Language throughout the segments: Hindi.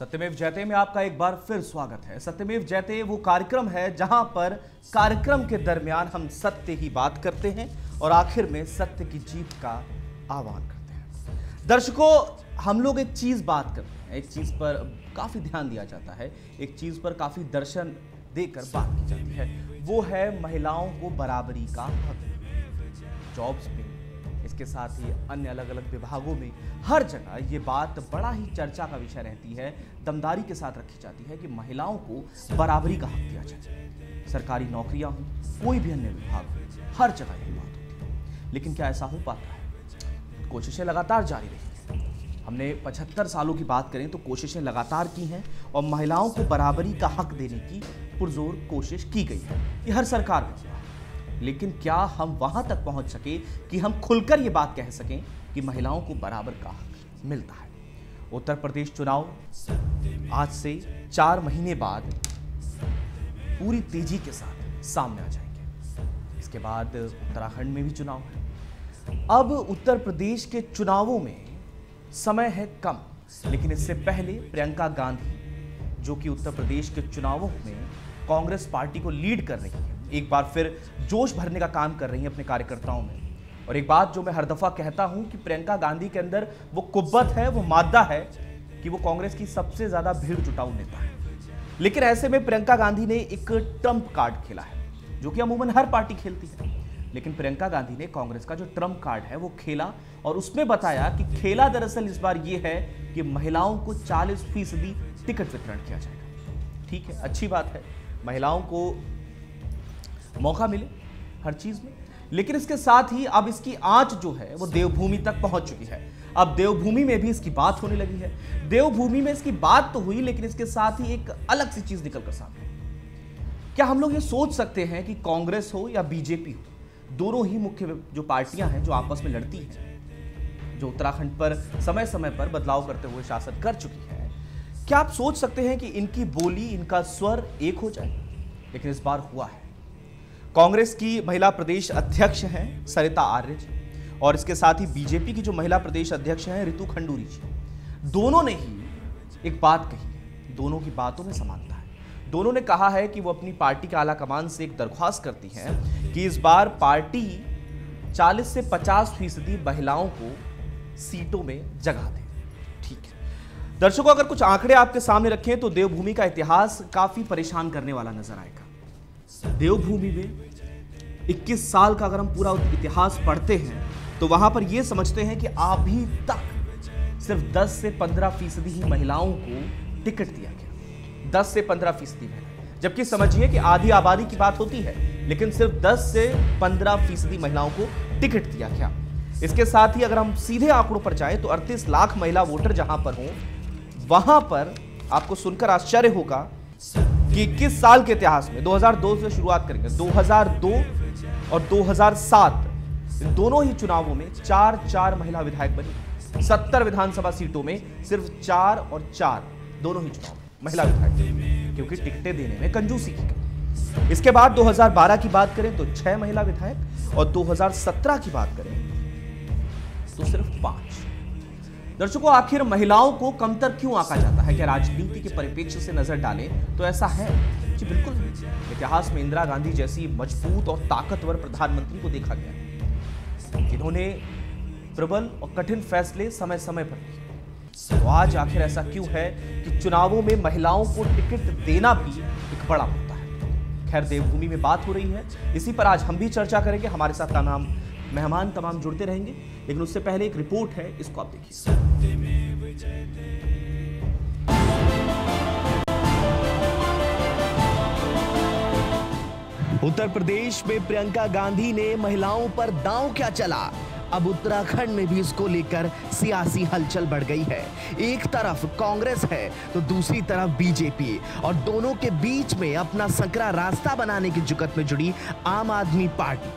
सत्यमेव जयते में आपका एक बार फिर स्वागत है। सत्यमेव जयते, वो कार्यक्रम है जहाँ पर कार्यक्रम के दरमियान हम सत्य ही बात करते हैं और आखिर में सत्य की जीत का आह्वान करते हैं। दर्शकों, हम लोग एक चीज़ बात करते हैं। एक चीज़ पर काफ़ी ध्यान दिया जाता है। एक चीज़ पर काफ़ी दर्शन देकर बात की जाती है। वो है महिलाओं को बराबरी का हक। जॉब्स में इसके साथ ही अन्य अलग अलग विभागों में हर जगह ये बात बड़ा ही चर्चा का विषय रहती है, दमदारी के साथ रखी जाती है कि महिलाओं को बराबरी का हक दिया जाए। सरकारी नौकरियाँ हों, कोई भी अन्य विभाग हो, हर जगह ये बात होती है। लेकिन क्या ऐसा हो पाता है? कोशिशें लगातार जारी रही। हमने 75 सालों की बात करें तो कोशिशें लगातार की हैं और महिलाओं को बराबरी का हक देने की पुरजोर कोशिश की गई है। ये हर सरकार में लेकिन क्या हम वहाँ तक पहुँच सके कि हम खुलकर ये बात कह सकें कि महिलाओं को बराबर का हक मिलता है? उत्तर प्रदेश चुनाव। आज से चार महीने बाद पूरी तेज़ी के साथ सामने आ जाएँगे। इसके बाद उत्तराखंड में भी चुनाव है। अब उत्तर प्रदेश के चुनावों में समय है कम, लेकिन इससे पहले प्रियंका गांधी, जो कि उत्तर प्रदेश के चुनावों में कांग्रेस पार्टी को लीड कर रही है एक बार फिर जोश भरने का काम कर रही है अपने कार्यकर्ताओं में। और एक बात जो मैं हर दफ़ा कहता हूँ कि प्रियंका गांधी के अंदर वो कुब्बत है, वो मादा है कि वो कांग्रेस की सबसे ज़्यादा भीड़ जुटाऊ नेता है। लेकिन ऐसे में प्रियंका गांधी ने एक ट्रंप कार्ड खेला है, जो कि अमूमन हर पार्टी खेलती है। लेकिन प्रियंका गांधी ने कांग्रेस का जो ट्रंप कार्ड है वो खेला और उसमें बताया कि खेला दरअसल इस बार ये है कि महिलाओं को 40 फ़ीसदी टिकट वितरण किया जाएगा। ठीक है, अच्छी बात है, महिलाओं को मौका मिले हर चीज़ में। लेकिन इसके साथ ही अब इसकी आँच जो है, वो देवभूमि तक पहुँच चुकी है। अब देवभूमि में भी इसकी बात होने लगी है। देवभूमि में इसकी बात तो हुई, लेकिन इसके साथ ही एक अलग सी चीज़ निकल कर सामने। क्या हम लोग ये सोच सकते हैं कि कांग्रेस हो या बीजेपी हो? दोनों ही मुख्य जो पार्टियाँ हैं, जो आपस में लड़ती हैं, जो उत्तराखंड पर समय समय पर बदलाव करते हुए शासन कर चुकी है, क्या आप सोच सकते हैं कि इनकी बोली, इनका स्वर एक हो जाए? लेकिन इस बार हुआ है। कांग्रेस की महिला प्रदेश अध्यक्ष हैं सरिता आर्य जी, और इसके साथ ही बीजेपी की जो महिला प्रदेश अध्यक्ष हैं रितु खंडूरी जी। दोनों ने ही एक बात कही दोनों की बातों में समानता है। दोनों ने कहा है कि वो अपनी पार्टी के आला कमान से एक दरख्वास्त करती हैं कि इस बार पार्टी 40 से 50 फ़ीसदी महिलाओं को सीटों में जगह दे। ठीक है। दर्शकों, अगर कुछ आंकड़े आपके सामने रखें तो देवभूमि का इतिहास काफ़ी परेशान करने वाला नज़र आएगा। देवभूमि में 21 साल का अगर हम पूरा इतिहास पढ़ते हैं तो वहाँ पर यह समझते हैं कि अभी तक सिर्फ़ 10 से 15 फ़ीसदी ही महिलाओं को टिकट दिया गया। 10 से 15 फ़ीसदी महिला जबकि समझिए कि आधी आबादी की बात होती है, लेकिन सिर्फ़ 10 से 15 फ़ीसदी महिलाओं को टिकट दिया गया। इसके साथ ही अगर हम सीधे आंकड़ों पर जाएँ तो 38 लाख महिला वोटर जहाँ पर हों, वहाँ पर आपको सुनकर आश्चर्य होगा कि 21 साल के इतिहास में? 2002 से शुरुआत करेंगे। 2002 और 2007 इन दोनों ही चुनावों में चार चार महिला विधायक बनी। सत्तर विधानसभा सीटों में सिर्फ़ चार और चार दोनों ही चुनाव महिला विधायक क्योंकि टिकटें देने में कंजूसी की गई। इसके बाद 2012 की बात करें तो छह महिला विधायक और 2017 की बात करें तो सिर्फ़ पाँच। दर्शकों, आखिर महिलाओं को कमतर क्यों आका जाता है? क्या राजनीति के परिप्रेक्ष्य से नज़र डालें तो ऐसा है? जी, बिल्कुल। इतिहास में इंदिरा गांधी जैसी मज़बूत और ताकतवर प्रधानमंत्री को देखा गया। जिन्होंने प्रबल और कठिन फैसले समय समय पर तो आज आखिर ऐसा क्यों है कि चुनावों में महिलाओं को टिकट देना भी एक बड़ा मुद्दा है? खैर, देवभूमि में बात हो रही है। इसी पर आज हम भी चर्चा करेंगे। हमारे साथ तमाम मेहमान तमाम जुड़ते रहेंगे। लेकिन उससे पहले एक रिपोर्ट है, इसको आप देखिए। उत्तर प्रदेश में प्रियंका गांधी ने महिलाओं पर दांव क्या चला? अब उत्तराखंड में भी इसको लेकर सियासी हलचल बढ़ गई है। एक तरफ़ कांग्रेस है तो दूसरी तरफ़ बीजेपी। और दोनों के बीच में अपना संकरा रास्ता बनाने की जुगत में जुड़ी आम आदमी पार्टी।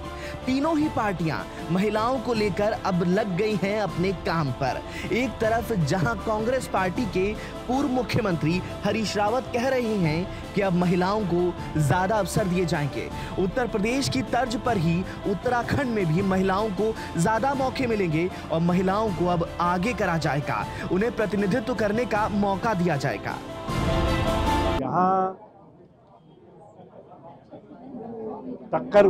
तीनों ही पार्टियाँ महिलाओं को लेकर अब लग गई हैं अपने काम पर। एक तरफ़ जहाँ कांग्रेस पार्टी के पूर्व मुख्यमंत्री हरीश रावत कह रहे हैं कि अब महिलाओं को ज़्यादा अवसर दिए जाएँगे। उत्तर प्रदेश की तर्ज पर ही उत्तराखंड में भी महिलाओं को ज़्यादा मौके मिलेंगे और महिलाओं को अब आगे करा जाएगा। उन्हें प्रतिनिधित्व करने का मौका दिया जाएगा। यहाँ टक्कर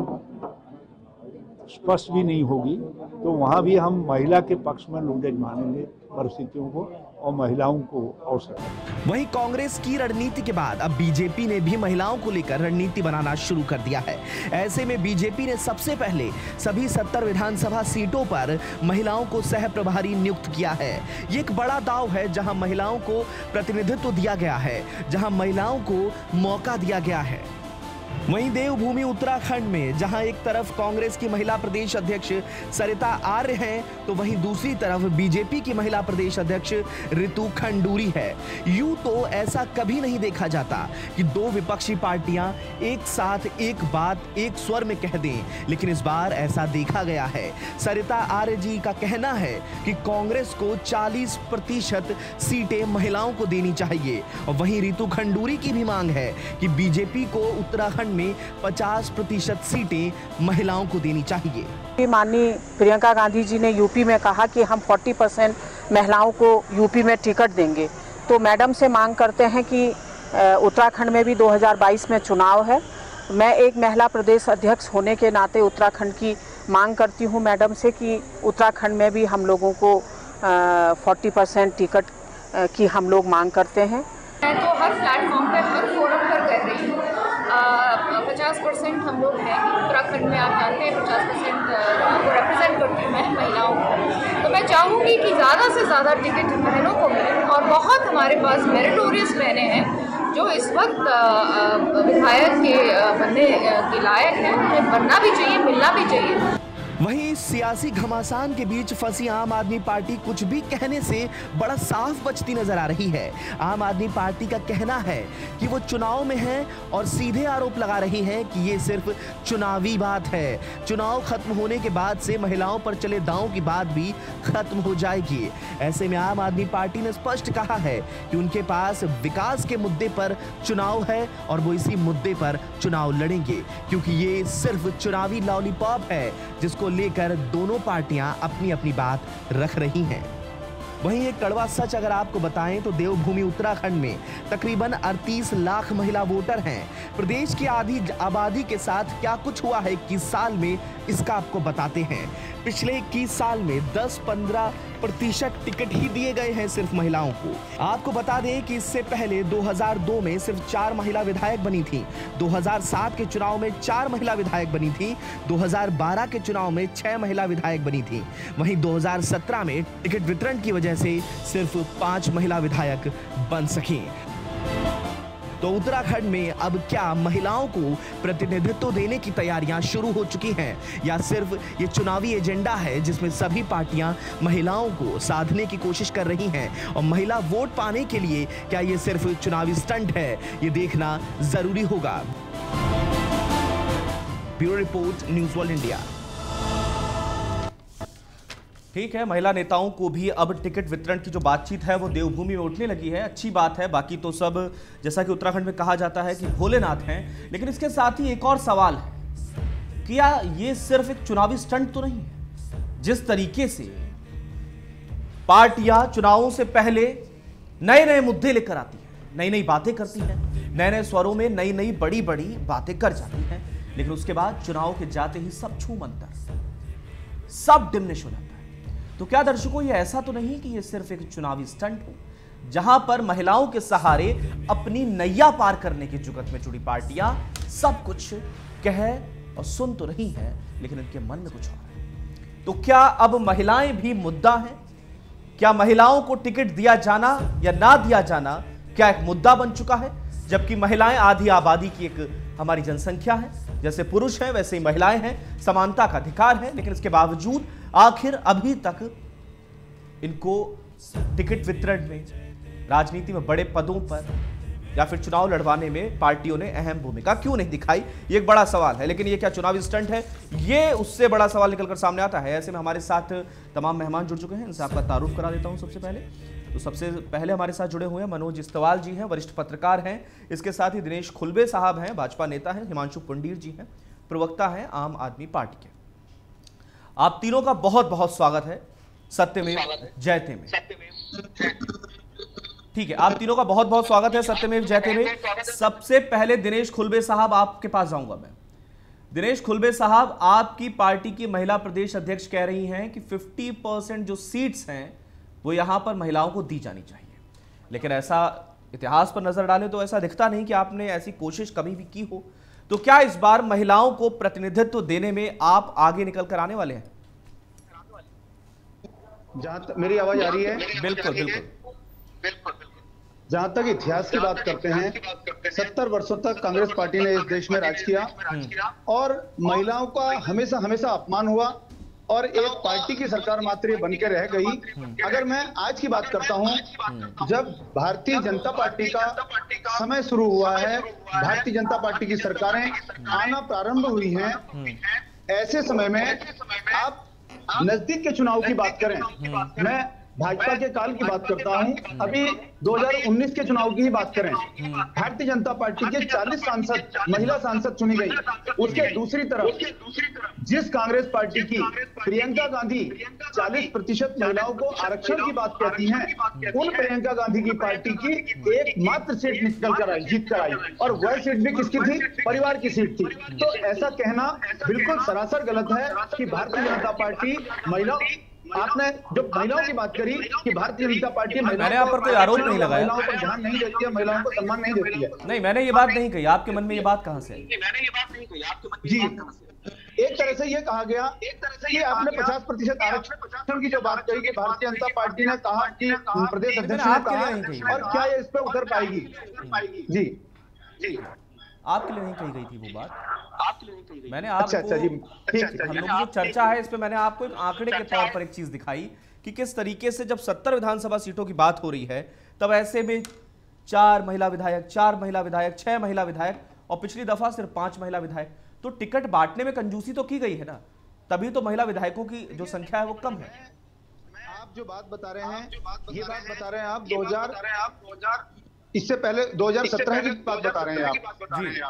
स्पष्ट भी नहीं होगी तो वहाँ भी हम महिला के पक्ष में लुंडेज मानेंगे परिस्थितियों को और महिलाओं को अवसर वहीं कांग्रेस की रणनीति के बाद अब बीजेपी ने भी महिलाओं को लेकर रणनीति बनाना शुरू कर दिया है। ऐसे में बीजेपी ने सबसे पहले सभी सत्तर विधानसभा सीटों पर महिलाओं को सह प्रभारी नियुक्त किया है। ये एक बड़ा दाव है जहाँ महिलाओं को प्रतिनिधित्व दिया गया है, जहाँ महिलाओं को मौका दिया गया है। वहीं देवभूमि उत्तराखंड में, जहाँ एक तरफ़ कांग्रेस की महिला प्रदेश अध्यक्ष सरिता आर्य हैं तो वहीं दूसरी तरफ़ बीजेपी की महिला प्रदेश अध्यक्ष ऋतु खंडूरी है। यूँ तो ऐसा कभी नहीं देखा जाता कि दो विपक्षी पार्टियाँ एक साथ एक बात, एक स्वर में कह दें, लेकिन इस बार ऐसा देखा गया है। सरिता आर्य जी का कहना है कि कांग्रेस को 40 प्रतिशत सीटें महिलाओं को देनी चाहिए। और वहीं ऋतु खंडूरी की भी मांग है कि बीजेपी को उत्तराखंड में 50 प्रतिशत सीटें महिलाओं को देनी चाहिए। माननीय प्रियंका गांधी जी ने यूपी में कहा कि हम 40 परसेंट महिलाओं को यूपी में टिकट देंगे। तो मैडम से मांग करते हैं कि उत्तराखंड में भी 2022 में चुनाव है। मैं एक महिला प्रदेश अध्यक्ष होने के नाते उत्तराखंड की मांग करती हूँ मैडम से कि उत्तराखंड में भी हम लोगों को 40 परसेंट टिकट की हम लोग मांग करते हैं। मैं तो हर प्लेटफॉर्म पर हर फोरम पर कह रही हूँ पचास परसेंट हम लोग हैं। उत्तराखंड में आप जानते हैं, पचास परसेंट को रिप्रेजेंट करती हूँ मैं महिलाओं को। तो मैं चाहूँगी कि ज़्यादा से ज़्यादा टिकट बहनों को मिले और बहुत हमारे पास मेरिटोरियस बहनें हैं, जो इस वक्त विधायक के बनने के लायक हैं। उन्हें बनना भी चाहिए, मिलना भी चाहिए। वहीं सियासी घमासान के बीच फंसी आम आदमी पार्टी कुछ भी कहने से बड़ा साफ़ बचती नज़र आ रही है। आम आदमी पार्टी का कहना है कि वो चुनाव में है और सीधे आरोप लगा रही है कि ये सिर्फ़ चुनावी बात है। चुनाव खत्म होने के बाद से महिलाओं पर चले दांव की बात भी खत्म हो जाएगी। ऐसे में आम आदमी पार्टी ने स्पष्ट कहा है कि उनके पास विकास के मुद्दे पर चुनाव है और वो इसी मुद्दे पर चुनाव लड़ेंगे, क्योंकि ये सिर्फ़ चुनावी लॉलीपॉप है, जिसको लेकर दोनों पार्टियाँ अपनी अपनी बात रख रही हैं। वहीं एक कड़वा सच अगर आपको बताएँ तो देवभूमि उत्तराखंड में तकरीबन 38 लाख महिला वोटर हैं। प्रदेश की आधी आबादी के साथ क्या कुछ हुआ है इक्कीस साल में, इसका आपको बताते हैं। पिछले इक्कीस साल में 10-15 प्रतिशत टिकट ही दिए गए हैं सिर्फ़ महिलाओं को। आपको बता दें कि इससे पहले 2002 में सिर्फ़ चार महिला विधायक बनी थी। 2007 के चुनाव में चार महिला विधायक बनी थी। 2012 के चुनाव में छह महिला विधायक बनी थी। वहीं 2017 में टिकट वितरण की वजह से सिर्फ़ पाँच महिला विधायक बन सकी। तो उत्तराखंड में अब क्या महिलाओं को प्रतिनिधित्व देने की तैयारियाँ शुरू हो चुकी हैं? या सिर्फ़ ये चुनावी एजेंडा है जिसमें सभी पार्टियाँ महिलाओं को साधने की कोशिश कर रही हैं? और महिला वोट पाने के लिए क्या ये सिर्फ़ चुनावी स्टंट है? ये देखना ज़रूरी होगा। Bureau report, news world India. ठीक है, महिला नेताओं को भी अब टिकट वितरण की जो बातचीत है, वो देवभूमि में उठने लगी है। अच्छी बात है, बाकी तो सब, जैसा कि उत्तराखंड में कहा जाता है कि भोलेनाथ हैं। लेकिन इसके साथ ही एक और सवाल है क्या ये सिर्फ़ एक चुनावी स्टंट तो नहीं है? जिस तरीके से पार्टियाँ चुनावों से पहले नए नए मुद्दे लेकर आती हैं नई नई बातें करती हैं नए नए स्वरों में नई नई बड़ी बड़ी बातें कर जाती हैं, लेकिन उसके बाद चुनाव के जाते ही सब छू मंतर सब डिमनिश हो जाता है। तो क्या दर्शकों, ये ऐसा तो नहीं कि ये सिर्फ़ एक चुनावी स्टंट हो, जहाँ पर महिलाओं के सहारे अपनी नैया पार करने की जुगत में जुड़ी पार्टियाँ सब कुछ कह और सुन तो रही है, लेकिन इनके मन में कुछ और है। तो क्या अब महिलाएँ भी मुद्दा है? क्या महिलाओं को टिकट दिया जाना या ना दिया जाना क्या एक मुद्दा बन चुका है? जबकि महिलाएँ आधी आबादी की एक हमारी जनसंख्या है, जैसे पुरुष हैं, वैसे ही महिलाएँ हैं, समानता का अधिकार है, लेकिन इसके बावजूद आखिर अभी तक इनको टिकट वितरण में, राजनीति में बड़े पदों पर या फिर चुनाव लड़वाने में पार्टियों ने अहम भूमिका क्यों नहीं दिखाई? ये एक बड़ा सवाल है, लेकिन ये क्या चुनावी स्टंट है? ये उससे बड़ा सवाल निकलकर सामने आता है। ऐसे में हमारे साथ तमाम मेहमान जुड़ चुके हैं, इनसे आपका तारुफ करा देता हूँ सबसे पहले। तो सबसे पहले हमारे साथ जुड़े हुए हैं मनोज इस्तवाल जी हैं वरिष्ठ पत्रकार हैं। इसके साथ ही दिनेश खुलबे साहब हैं भाजपा नेता हैं हिमांशु पुंडीर जी हैं प्रवक्ता हैं आम आदमी पार्टी के। आप तीनों का बहुत बहुत स्वागत है। सत्यमेव जयते में। ठीक है आप तीनों का बहुत बहुत स्वागत है सत्यमेव जयते में। सबसे पहले दिनेश खुलबे साहब आपके पास जाऊँगा मैं। दिनेश खुलबे साहब आपकी पार्टी की महिला प्रदेश अध्यक्ष कह रही हैं कि 50 परसेंट जो सीट्स हैं वो यहाँ पर महिलाओं को दी जानी चाहिए। लेकिन ऐसा इतिहास पर नज़र डालें तो ऐसा दिखता नहीं कि आपने ऐसी कोशिश कभी भी की हो। तो क्या इस बार महिलाओं को प्रतिनिधित्व देने में आप आगे निकल कर आने वाले हैं? जहाँ तक मेरी आवाज़ आ रही है? बिल्कुल बिल्कुल। जहाँ तक इतिहास की बात करते हैं सत्तर वर्षों तक कांग्रेस पार्टी ने इस देश में राज किया और महिलाओं का हमेशा हमेशा अपमान हुआ। और एक पार्टी की सरकार मात्र बन के रह गई। अगर मैं आज की बात करता हूँ जब भारतीय जनता पार्टी का समय शुरू हुआ है भारतीय जनता पार्टी की सरकारें आना प्रारंभ हुई हैं। ऐसे समय में आप नज़दीक के चुनाव की बात करें। मैं भाजपा के काल की बात करता हूँ। अभी 2019 के चुनाव की ही बात करें। भारतीय जनता पार्टी के 40 सांसद महिला सांसद चुनी गई। उसके दूसरी तरफ़ जिस कांग्रेस पार्टी की प्रियंका गांधी 40 प्रतिशत महिलाओं को आरक्षण की बात कहती हैं उन प्रियंका गांधी की पार्टी की एकमात्र सीट निकल कर आई जीत कर आई। और वह सीट भी किसकी थी? परिवार की सीट थी। तो ऐसा कहना बिल्कुल सरासर गलत है कि भारतीय जनता पार्टी महिला आपने जो महिलाओं की बात करी कि भारतीय जनता पार्टी मैंने यहाँ पर कोई आरोप नहीं लगाया। महिलाओं पर ध्यान नहीं देती है महिलाओं को सम्मान नहीं देती है। नहीं मैंने ये बात नहीं कही। आपके मन में ये बात कहाँ से जी। एक तरह से ये कहा गया एक तरह से ये आपने 50 प्रतिशत आरक्षण की जो बात कही कि भारतीय जनता पार्टी ने कहा कि प्रदेश अध्यक्ष ने कहा और क्या ये इस पर उतर पाएगी? जी। जी। आपके लिए नहीं कही गई थी वो बात? आपके लिए नहीं मैंने आपको अच्छा अच्छा हम लोग जो चर्चा है इस पे मैंने आपको एक आंकड़े के तौर पर एक चीज़ दिखाई कि किस तरीके से जब सत्तर विधानसभा सीटों की बात हो रही है तब ऐसे में चार महिला विधायक चार महिला विधायक छह महिला विधायक और पिछली दफ़ा सिर्फ़ पाँच महिला विधायक। तो टिकट बांटने में कंजूसी तो की गई है ना? तभी तो महिला विधायकों की जो संख्या है वो कम है। आप जो बात बता रहे हैं ये बात बता रहे हैं आप 2000 इससे पहले 2017 की बात बता रहे हैं आप। जी।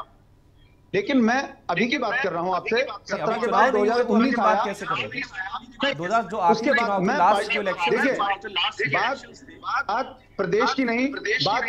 लेकिन मैं अभी की बात कर रहा हूँ आपसे सत्रह के बाद दो हज़ार उन्नीस बात कैसे कर दो हज़ार जो उसके बाद मैं देखिए बात बात प्रदेश की नहीं बात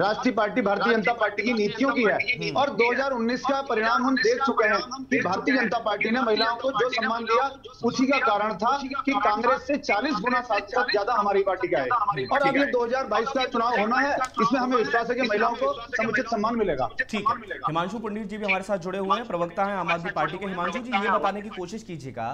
राष्ट्रीय पार्टी भारतीय जनता पार्टी की नीतियों की है। और 2019 का परिणाम हम देख चुके हैं कि भारतीय जनता पार्टी ने महिलाओं को जो सम्मान दिया उसी का कारण था कि कांग्रेस से 40 गुना सांसद ज़्यादा हमारी पार्टी का है। और अब ये 2022 का चुनाव होना है इसमें हमें विश्वास है कि महिलाओं को समुचित सम्मान मिलेगा। ठीक है। हिमांशु पंडित जी भी हमारे साथ जुड़े हुए हैं प्रवक्ता है आम आदमी पार्टी के। हिमांशु जी ये बताने की कोशिश कीजिएगा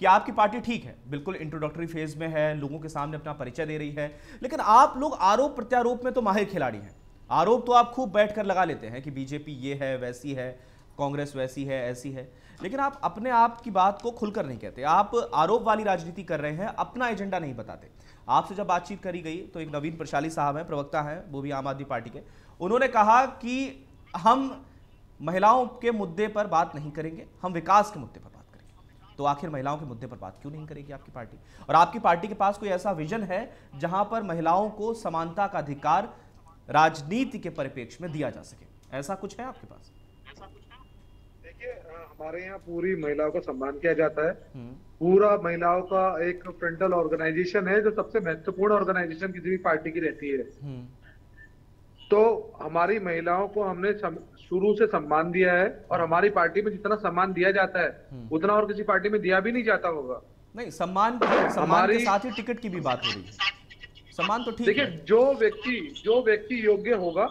कि आपकी पार्टी ठीक है? बिल्कुल इंट्रोडक्टरी फ़ेज़ में है, लोगों के सामने अपना परिचय दे रही है। लेकिन आप लोग आरोप प्रत्यारोप में तो माहिर खिलाड़ी हैं। आरोप तो आप खूब बैठकर लगा लेते हैं कि बीजेपी ये है, वैसी है, कांग्रेस वैसी है, ऐसी है। लेकिन आप अपने आप की बात को खुलकर नहीं कहते। आप आरोप वाली राजनीति कर रहे हैं, अपना एजेंडा नहीं बताते। आपसे जब बातचीत करी गई तो एक नवीन प्रशाली साहब हैं, प्रवक्ता हैं, वो भी आम आदमी पार्टी के। उन्होंने कहा कि हम महिलाओं के मुद्दे पर बात नहीं करेंगे, हम विकास के मुद्दे पर तो आखिर महिलाओं के मुद्दे पर बात क्यों नहीं करेगी आपकी पार्टी? और आपकी पार्टी के पास कोई ऐसा विजन है जहाँ पर महिलाओं को समानता का अधिकार राजनीति के परिप्रेक्ष्य में दिया जा सके? ऐसा कुछ है आपके पास? देखिए हमारे यहाँ पूरी महिलाओं का सम्मान किया जाता है। पूरा महिलाओं का एक फ्रंटल ऑर्गेनाइजेशन है जो सबसे महत्वपूर्ण ऑर्गेनाइजेशन किसी भी पार्टी की रहती है। तो हमारी महिलाओं को हमने शुरू से सम्मान दिया है और हमारी पार्टी में जितना सम्मान दिया जाता है उतना और किसी पार्टी में दिया भी नहीं जाता होगा। नहीं सम्मान सम्मान के साथ ही टिकट की भी बात हो रही है। सम्मान तो ठीक देखिए जो व्यक्ति जो व्यक्ति योग्य होगा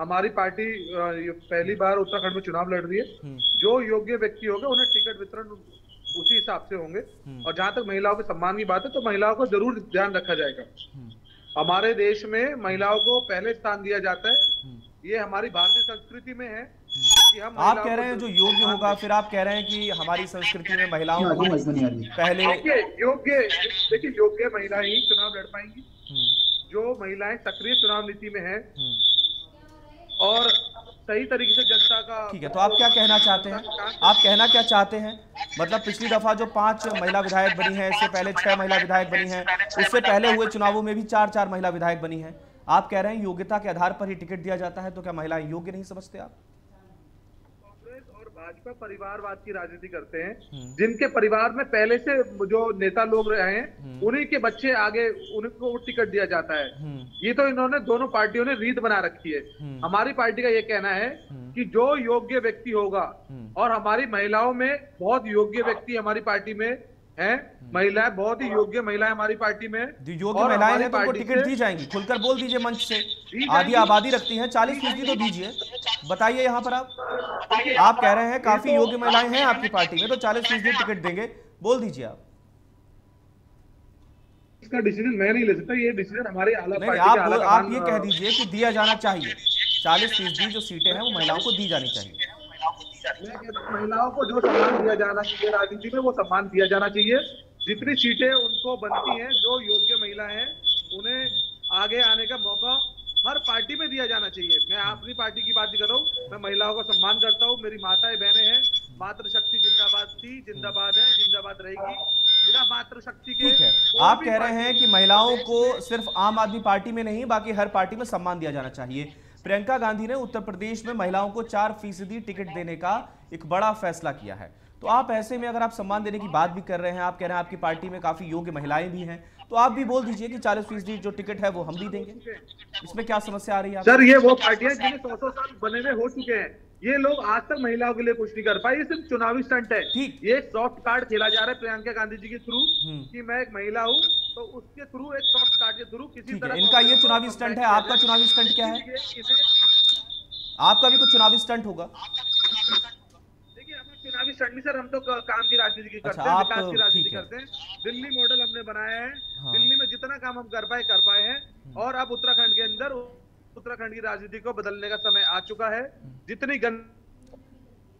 हमारी पार्टी पहली बार उत्तराखंड में चुनाव लड़ रही है। जो योग्य व्यक्ति होगा उन्हें टिकट वितरण उसी हिसाब से होंगे। और जहाँ तक महिलाओं के सम्मान की बात है तो महिलाओं को ज़रूर ध्यान रखा जाएगा। हमारे देश में महिलाओं को पहले स्थान दिया जाता है। ये हमारी भारतीय संस्कृति में है कि हम आप कह रहे हैं जो योग्य होगा फिर आप कह रहे हैं कि हमारी संस्कृति में महिलाओं को पहले योग्य देखिए योग्य महिला ही चुनाव लड़ पाएँगी। जो महिलाएँ सक्रिय चुनाव नीति में है और सही तरीके से जनता का ठीक है तो आप क्या कहना चाहते हैं? आप कहना क्या चाहते हैं? मतलब पिछली दफ़ा जो पाँच महिला विधायक बनी है, इससे पहले छह महिला विधायक बनी है उससे पहले हुए चुनावों में भी चार चार महिला विधायक बनी है। आप कह रहे हैं योग्यता के आधार पर ही टिकट दिया जाता है तो क्या महिलाएँ योग्य नहीं समझते आप? भाजपा परिवारवाद की राजनीति करते हैं हम्म। जिनके परिवार में पहले से जो नेता लोग रहे हैं उन्हीं के बच्चे आगे उनको टिकट दिया जाता है हम्म, ये तो इन्होंने दोनों पार्टियों ने रीत बना रखी है हम्म। हमारी पार्टी का ये कहना है कि जो योग्य व्यक्ति होगा हम्म। और हमारी महिलाओं में बहुत योग्य व्यक्ति हमारी पार्टी में हैं? महिलाएँ बहुत ही योग्य महिलाएँ हमारी पार्टी में। योग्य महिलाएँ हैं तो उनको टिकट दी जाएँगी। खुलकर बोल दीजिए मंच से। आधी आबादी रखती हैं चालीस फ़ीसदी तो दीजिए। बताइए यहाँ पर आप। आप कह रहे हैं काफ़ी तो- योग्य महिलाएँ हैं आपकी पार्टी में तो चालीस फ़ीसदी टिकट देंगे। बोल दीजिए आप। इसका डिसीज़न मैं नहीं ले सकता ये डिसीज़न हमारी आला नहीं पार्टी आप आप ये कह दीजिए कि दिया जाना चाहिए। चालीस फ़ीसदी जो सीटें हैं वो महिलाओं को दी जानी चाहिए। मैं कहता हूँ, महिलाओं को जो सम्मान दिया जाना चाहिए राजनीति में वो सम्मान दिया जाना चाहिए। जितनी सीटें उनको बनती हैं जो योग्य महिला हैं उन्हें आगे आने का मौका हर पार्टी में दिया जाना चाहिए। मैं अपनी पार्टी की बात नहीं कर रहा हूँ मैं महिलाओं का सम्मान करता हूँ। मेरी माताएँ बहनें हैं मातृशक्ति जिंदाबाद थी जिंदाबाद है जिंदाबाद रहेगी। बिना मातृशक्ति के ठीक है। आप कह रहे हैं कि महिलाओं को सिर्फ़ आम आदमी पार्टी में नहीं बाकी हर पार्टी में सम्मान दिया जाना चाहिए। प्रियंका गांधी ने उत्तर प्रदेश में महिलाओं को चार फ़ीसदी टिकट देने का एक बड़ा फैसला किया है। तो आप ऐसे में अगर आप सम्मान देने की बात भी कर रहे हैं आप कह रहे हैं आपकी पार्टी में काफ़ी योग्य महिलाएँ भी हैं तो आप भी बोल दीजिए कि चालीस फ़ीसदी जो टिकट है वो हम भी देंगे। इसमें क्या समस्या आ रही है सर ये वो पार्टियाँ जिन्हें सौ सौ साल बने हुए हो चुके हैं ये लोग आज तक महिलाओं के लिए कुछ नहीं कर पाए। ये सिर्फ़ चुनावी स्टंट है। ठीक। ये सॉफ्ट कार्ड खेला जा रहा है प्रियंका गांधी जी के थ्रू की मैं एक महिला हूँ तो उसके थ्रू एक सॉफ्ट कार्ड के थ्रू किसी तरह इनका ये चुनावी स्टंट है आपका चुनावी स्टंट क्या है? आपका भी कुछ चुनावी स्टंट होगा। चुनावी स्टंट नहीं सर हम तो काम की राजनीति की करते अच्छा, हैं विकास की राजनीति करते हैं। दिल्ली मॉडल हमने बनाया है। हाँ। दिल्ली में जितना काम हम कर पाए कर पाए हैं। और अब उत्तराखंड के अंदर उत्तराखंड की राजनीति को बदलने का समय आ चुका है। जितनी गन नहीं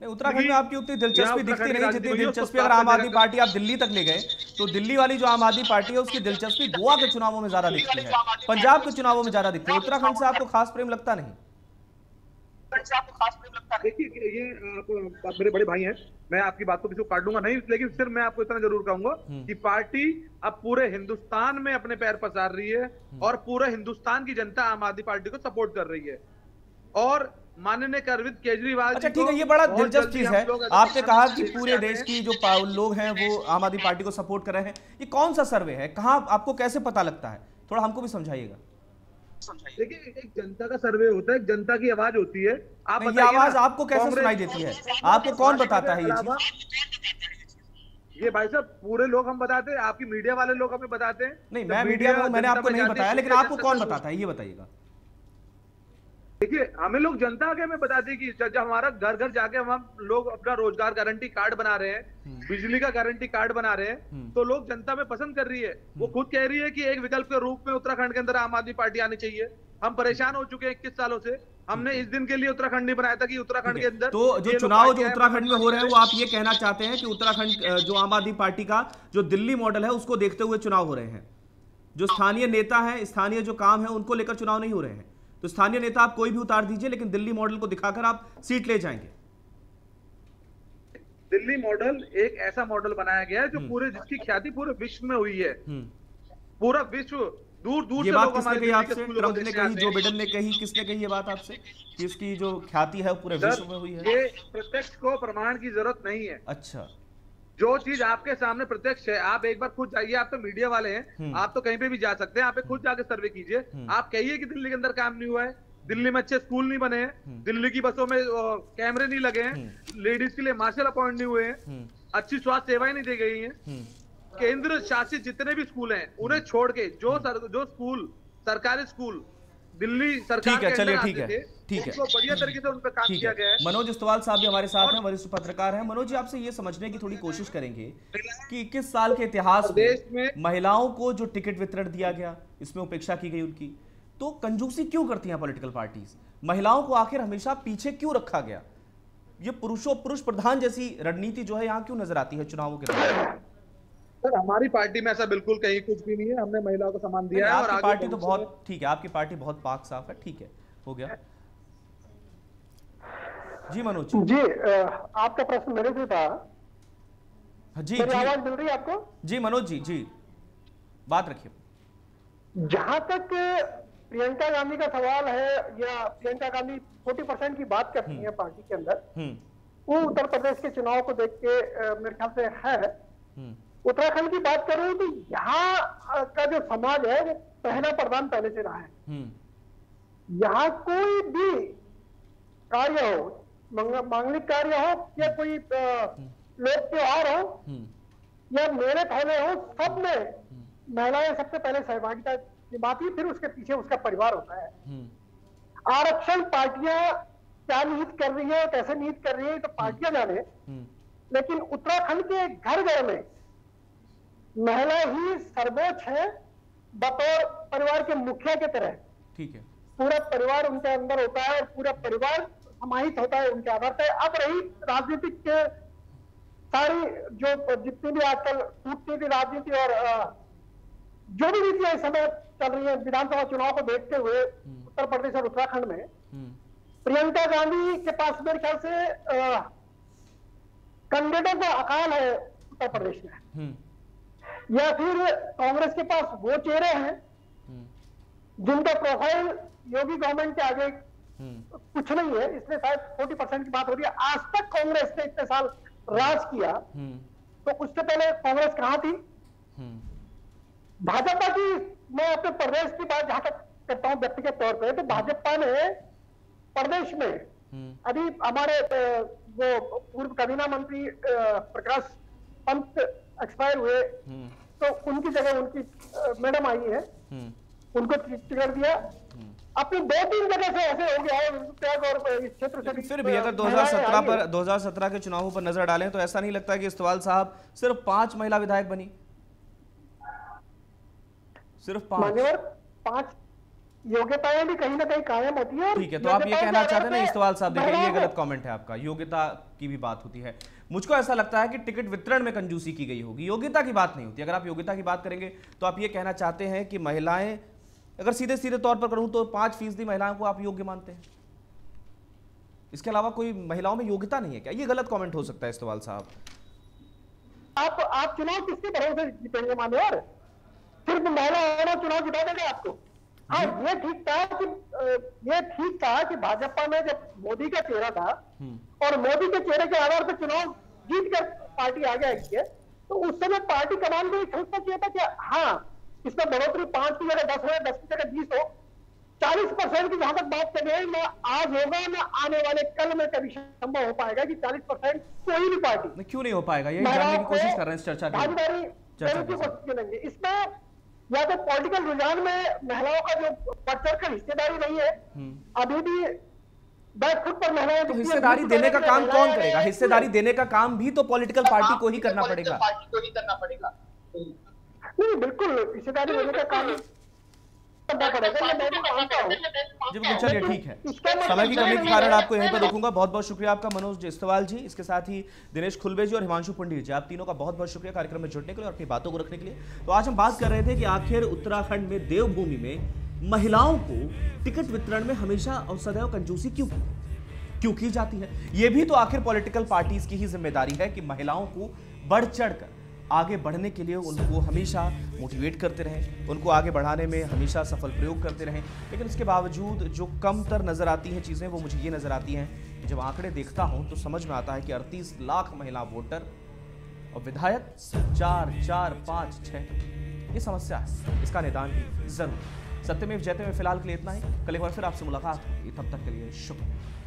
उत्तराखंड में आपकी उतनी दिलचस्पी दिखती नहीं जितनी दिलचस्पी अगर आम आदमी पार्टी आप दिल्ली तक ले गए तो दिल्ली वाली जो आम आदमी पार्टी है उसकी दिलचस्पी गोवा के चुनावों में ज़्यादा दिखती है पंजाब के चुनावों में ज़्यादा दिखती है। उत्तराखंड से आपको खास प्रेम लगता नहीं? देखिए ये आप, आप मेरे बड़े भाई हैं मैं आपकी बात को किसी को काट दूँगा नहीं लेकिन सिर्फ़ मैं आपको इतना ज़रूर कहूँगा कि पार्टी अब पूरे हिंदुस्तान में अपने पैर पसार रही है और पूरे हिंदुस्तान की जनता आम आदमी पार्टी को सपोर्ट कर रही है। और माननीय अरविंद केजरीवाल अच्छा ठीक है ये बड़ा दिलचस्प चीज़ है। आपने कहा कि पूरे देश की जो लोग हैं वो आम आदमी पार्टी को सपोर्ट कर रहे हैं। ये कौन सा सर्वे है? कहाँ आपको कैसे पता लगता है? थोड़ा हमको भी समझाइएगा। देखिए एक जनता का सर्वे होता है जनता की आवाज़ होती है। आप ये आवाज़ आपको कैसे सुनाई देती है? आपको कौन बताता है ये ये भाई साहब पूरे लोग हम बताते हैं आपकी मीडिया वाले लोग हमें बताते हैं। नहीं तो मैं मीडिया में मैंने आपको नहीं बताया लेकिन आपको कौन बताता है? ये बताइएगा। देखिए हमें लोग जनता आगे हमें बताते कि हमारा घर घर जाके हम हम लोग अपना रोज़गार गारंटी कार्ड बना रहे हैं बिजली का गारंटी कार्ड बना रहे हैं। तो लोग जनता में पसंद कर रही है। वो खुद कह रही है कि एक विकल्प के रूप में उत्तराखंड के अंदर आम आदमी पार्टी आनी चाहिए। हम परेशान हो चुके हैं इक्कीस सालों से। हमने इस दिन के लिए उत्तराखंड नहीं बनाया था कि उत्तराखंड के अंदर तो जो चुनाव जो उत्तराखंड में हो रहे हैं वो आप ये कहना चाहते हैं कि उत्तराखंड जो आम आदमी पार्टी का जो दिल्ली मॉडल है उसको देखते हुए चुनाव हो रहे हैं। जो स्थानीय नेता है स्थानीय जो काम है उनको लेकर चुनाव नहीं हो रहे हैं। तो स्थानीय नेता आप कोई भी उतार दीजिए लेकिन दिल्ली मॉडल को दिखाकर आप सीट ले जाएँगे। दिल्ली मॉडल एक ऐसा मॉडल बनाया गया है जो पूरे जिसकी ख्याति पूरे विश्व में हुई है। हम्म। पूरा विश्व दूर दूर ये से बात लोग किसने कही आपसे? ट्रंप ने कही जो। बिडेन ने कही किसने कही ये बात आपसे? कि इसकी जो ख्याति है पूरे विश्व में हुई है? ये प्रत्यक्ष को प्रमाण की ज़रूरत नहीं है। अच्छा। जो चीज़ आपके सामने प्रत्यक्ष है आप एक बार खुद जाइए आप तो मीडिया वाले हैं हम्म। आप तो कहीं पे भी जा सकते हैं आप खुद जाके सर्वे कीजिए। आप कहिए कि दिल्ली के अंदर काम नहीं हुआ है दिल्ली में अच्छे स्कूल नहीं बने हैं दिल्ली की बसों में कैमरे नहीं लगे हैं लेडीज़ के लिए मार्शल अपॉइंट नहीं हुए हैं हम्म, अच्छी स्वास्थ्य सेवाएँ नहीं दी गई हैं। हम्म, केंद्र शासित जितने भी स्कूल हैं उन्हें छोड़ के जो सर, जो स्कूल सरकारी स्कूल दिल्ली सरकार ठीक है, चलिए, ठीक है, ठीक है। बढ़िया तरीके से उन पर काम किया गया है। मनोज इस्तवाल साहब भी हमारे साथ हैं वरिष्ठ पत्रकार हैं। मनोज जी आपसे ये समझने की थोड़ी कोशिश करेंगे कि इक्कीस साल के इतिहास में में- महिलाओं को जो टिकट वितरण दिया गया इसमें उपेक्षा की गई उनकी। तो कंजूसी क्यों करती हैं पॉलिटिकल पार्टीज़ महिलाओं को आखिर हमेशा पीछे क्यों रखा गया? ये पुरुषों पुरुष प्रधान जैसी रणनीति जो है यहाँ क्यों नज़र आती है चुनावों के दौरान? सर हमारी पार्टी में ऐसा बिल्कुल कहीं कुछ भी नहीं है हमने महिलाओं को सम्मान दिया है और पार्टी तो बहुत ठीक है आपकी पार्टी बहुत पाक साफ़ है ठीक है हो गया। जी मनोज जी। जी आपका प्रश्न मेरे से था। जी जी। आवाज़ मिल रही है आपको? जी मनोज जी जी। बात रखिए। जहाँ तक प्रियंका गांधी का सवाल है या प्रियंका गांधी 40 परसेंट की बात करती है पार्टी के अंदर हम्म। वो उत्तर प्रदेश के चुनाव को देख के मेरे ख्याल से है। हम्म। उत्तराखंड की बात करूँ तो यहाँ का जो समाज है वो पहला प्रधान पहले से रहा है। हम्म। यहाँ कोई भी कार्य हो मांगलिक कार्य हो या कोई लोक त्योहार हो हम्म। या मेरे पहले हो सब में महिलाएँ सबसे पहले सहभागिता निभाती है फिर उसके पीछे उसका परिवार होता है। हम्म। आरक्षण पार्टियाँ क्या निहित कर रही है कैसे निहित कर रही है तो पार्टियाँ जाने। हम्म। लेकिन उत्तराखंड के घर घर में महिला ही सर्वोच्च है बतौर परिवार के मुखिया के तरह। ठीक है। पूरा परिवार उनके अंदर होता है और पूरा परिवार समाहित होता है उनके आधार पर। अब रही राजनीतिक के सारी जो जितनी भी आजकल टूटती हुई राजनीति और जो भी नीतियाँ इस समय चल रही है विधानसभा चुनाव को देखते हुए उत्तर प्रदेश और उत्तराखंड में हम्म। प्रियंका गांधी के पास मेरे ख्याल से कैंडिडेटों का अकाल है उत्तर प्रदेश में। हम्म। या फिर कांग्रेस के पास वो चेहरे हैं हम्म। जिनका प्रोफ़ाइल योगी गवर्नमेंट के आगे हम्म। कुछ नहीं है इसलिए शायद फोर्टी परसेंट की बात हो रही है। आज तक कांग्रेस ने इतने साल राज किया हम्म। तो उससे पहले कांग्रेस कहाँ थी? भाजपा की मैं अपने प्रदेश की बात जहाँ तक करता हूँ व्यक्तिगत तौर पर तो भाजपा ने प्रदेश में अभी हमारे वो पूर्व कबीना मंत्री प्रकाश पंत एक्सपायर हुए हम्म। तो उनकी जगह उनकी मैडम आई है हम्म। उनको टिकट दिया। अपनी दो तीन जगह से ऐसे हो गया है और इस क्षेत्र से फिर भी अगर अ, महिलाएँ 2017 आई पर हैं। 2017 के चुनावों पर नज़र डालें तो ऐसा नहीं लगता कि इस्तवाल साहब सिर्फ़ पाँच महिला विधायक बनी। सिर्फ़ पाँच। पाँच योग्यताएँ भी कहीं ना कहीं कायम होती है ठीक है तो आप ये कहना चाहते हैं ना इस्तवाल साहब देखिए ये गलत कमेंट है आपका। योग्यता की भी बात होती है। मुझको ऐसा लगता है कि टिकट वितरण में कंजूसी की गई होगी। योग्यता की बात नहीं होती। अगर आप योग्यता की बात करेंगे तो आप ये कहना चाहते हैं कि महिलाएँ अगर सीधे सीधे तौर पर करूँ तो पाँच फ़ीसदी महिलाओं को आप योग्य मानते हैं? इसके अलावा कोई महिलाओं में योग्यता नहीं है क्या? ये गलत कमेंट हो सकता है इस्तवाल साहब आप। आप चुनाव किसके भरोसे जीतेंगे मान्यवर सिर्फ़ महिला चुनाव जिता देगा आपको। हाँ ये ठीक था कि ये ठीक था कि भाजपा में जब मोदी का चेहरा था और मोदी के चेहरे के आधार पर चुनाव जीत कर पार्टी आ गया है तो उस समय पार्टी कमान को ये सोचना चाहिए था कि हाँ इसमें बढ़ोतरी पाँच की जगह दस हो दस की जगह बीस हो। चालीस परसेंट की जहाँ तक बात कर रहे हैं ना आज होगा ना आने वाले कल में कभी संभव हो पाएगा कि चालीस परसेंट कोई भी पार्टी क्यों नहीं हो पाएगा? यही जानने की कोशिश कर रहे हैं इस चर्चा के इसमें या तो पॉलिटिकल रुझान में महिलाओं का जो बढ़ चढ़ कर हिस्सेदारी नहीं है अभी भी फुट पर महिलाएँ तो हिस्सेदारी देने का काम कौन करेगा? हिस्सेदारी देने का काम भी तो पॉलिटिकल पार्टी को ही करना पड़ेगा। पार्टी को ही करना पड़ेगा। नहीं बिल्कुल हिस्सेदारी देने का काम करना पड़ेगा हूँ। जी बिल्कुल चलिए ठीक है। मतलब समय की कमी के कारण आपको यहीं पर रोकूँगा बहुत बहुत शुक्रिया आपका मनोज इस्तवाल जी इसके साथ ही दिनेश खुलबे जी और हिमांशु पंडित जी। आप तीनों का बहुत बहुत शुक्रिया कार्यक्रम में जुड़ने के लिए और अपनी बातों को रखने के लिए। तो आज हम बात कर रहे थे कि आखिर उत्तराखंड में देवभूमि में महिलाओं को टिकट वितरण में हमेशा और सदैव कंजूसी क्यों क्यों की जाती है? ये भी तो आखिर पॉलिटिकल पार्टीज़ की ही ज़िम्मेदारी है कि महिलाओं को बढ़ चढ़कर आगे बढ़ने के लिए उनको हमेशा मोटिवेट करते रहें, उनको आगे बढ़ाने में हमेशा सफल प्रयोग करते रहें। लेकिन इसके बावजूद जो कमतर नज़र आती हैं चीज़ें, वो मुझे ये नज़र आती हैं, जब आंकड़े देखता हूँ तो समझ में आता है कि अड़तीस लाख महिला वोटर और विधायक चार चार, पाँच छः ये समस्या है, इसका निदान भी ज़रूर। सत्यमेव, जयते में फ़िलहाल के लिए इतना ही। कल एक बार फिर आपसे मुलाकात होगी। तब तक के लिए शुक्रिया